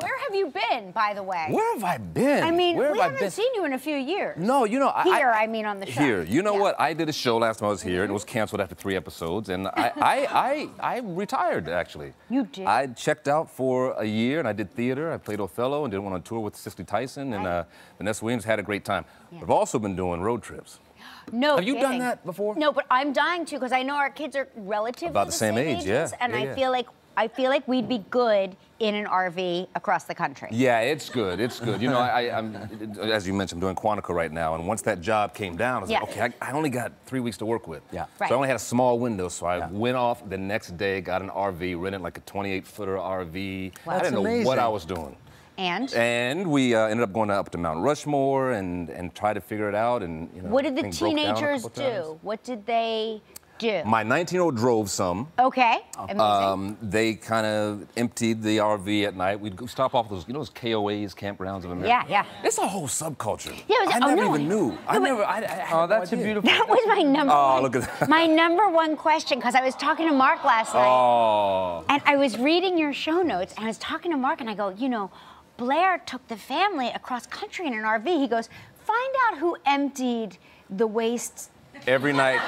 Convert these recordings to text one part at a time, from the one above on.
where have you been, by the way? Where have I been? I mean, Where we have haven't been? seen you in a few years. No, you know, I- Here, I, I mean, on the show. Here, you know Yeah. what? I did a show last time I was here, and it was canceled after three episodes, and I, I, I, I retired actually. You did? I checked out for a year, and I did theater. I played Othello, and did one on tour with Cicely Tyson, and uh, Vanessa Williams. Had a great time. Yeah. I've also been doing road trips. No. Have you done that before? No, but I'm dying to because I know our kids are relatively About the same age, yeah. and Yeah, I feel like I feel like we'd be good in an RV across the country. Yeah, it's good. It's good. You know, I, I, I'm, as you mentioned, I'm doing Quantico right now, and once that job came down, I was Yeah. like, okay, I, I only got three weeks to work with. Yeah. Right. So I only had a small window, so I went off the next day, got an RV, rented like a 28-footer RV. Wow. I didn't That's know what. I was doing. And And we uh, ended up going up to Mount Rushmore and and tried to figure it out. And you know, what did the thing broke down a teenagers do? times. What did they do? My 19-year-old drove some. okay. Amazing. Um, they kind of emptied the RV at night. We'd go stop off those, you know, those KOAs, campgrounds of America. Yeah, yeah. It's a whole subculture. Yeah, it was- I oh, never no. even knew. I No, but- never. I, I had Oh, no that's a beautiful. that was my number Oh, one. look at that. My number one question, because I was talking to Mark last night. Oh. And I was reading your show notes, and I was talking to Mark, and I go, you know, Blair took the family across country in an RV. He goes, find out who emptied the waste. Every night,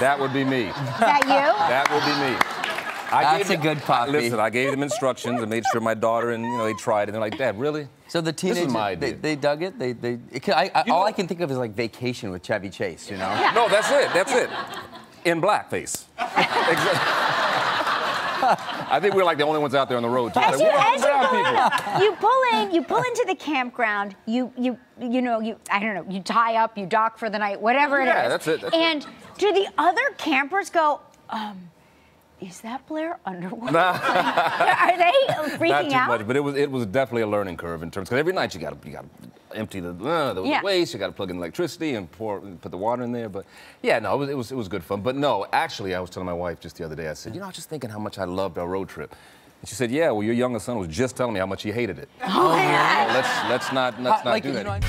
that would be me. Is that you? That would be me. I That's gave a good puppy. Listen, I gave them instructions and made sure my daughter and you know they tried it. And they're like, Dad, really? So the This teenagers, they, they dug it. They, they. It I, I, all know- I can think of is like vacation with Chevy Chase. You know. No, that's it. That's it. In blackface. Exa- I think we're like the only ones out there on the road. Too. As Like, you, as you, brown no, no, people? no. you pull in, you pull into the campground. You, you, you know, you, I don't know. You tie up, you dock for the night, whatever it is. Yeah, that's it, that's it. and do the other campers go? Um, is that Blair Underwood? Are they freaking Not too out? much, but it was it was definitely a learning curve in terms because every night you got to you got to empty the, uh, the Yeah. waste, you got to plug in electricity and pour put the water in there. But yeah, no, it was, it was it was good fun. But no, actually, I was telling my wife just the other day. I said, you know, I was just thinking how much I loved our road trip. And she said, yeah, well, your youngest son was just telling me how much he hated it. Oh, yeah. Let's let's not let's How- not like, do you that. know, I-